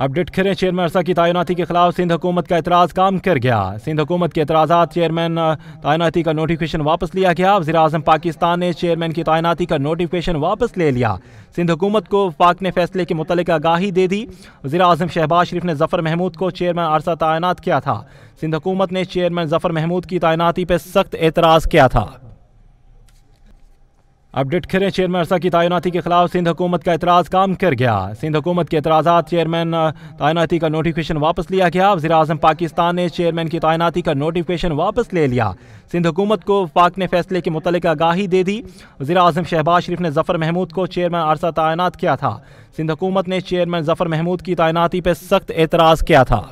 Update करें, chairman अरसा की तैनाती के खिलाफ सिंध हुकूमत का एतराज़ काम कर गया। सिंध हुकूमत के एतराज़ा चेयरमैन तैनाती का नोटिफिकेशन वापस लिया गया। वजी अजम पाकिस्तान ने चेयरमैन की तैनाती का नोटिफिकेशन वापस ले लिया। सिंध हुकूमत को पाक ने फैसले के मुतल आगाही दे दी। वजी अजम शहबाज शरीफ ने ज़फ़र महमूद को चेयरमैन अरसा तैनात किया था। सिंध हुकूमत ने चेयरमैन ज़फ़र महमूद की तैनाती पर सख्त एतराज़ किया था। अपडेट करें, चेयरमैन अरसा की तैनाती के खिलाफ सिंध हुकूमत का एतराज़ काम कर गया। सिंध हुकूमत के एतराज़ा चेयरमैन तैनाती का नोटिफिकेशन वापस लिया गया। वजी अजम पाकिस्तान ने चेयरमैन की तैनाती का नोटिफिकेशन वापस ले लिया। सिंध हुकूमत को पाक ने फैसले के मुतल आगाही दे दी। वजी अजम शहबाज शरीफ ने ज़फ़र महमूद को चेयरमैन अरसा तैनात किया था। सिंध हुकूमत ने चेयरमैन ज़फ़र महमूद की तैनाती पर सख्त एतराज़ किया था।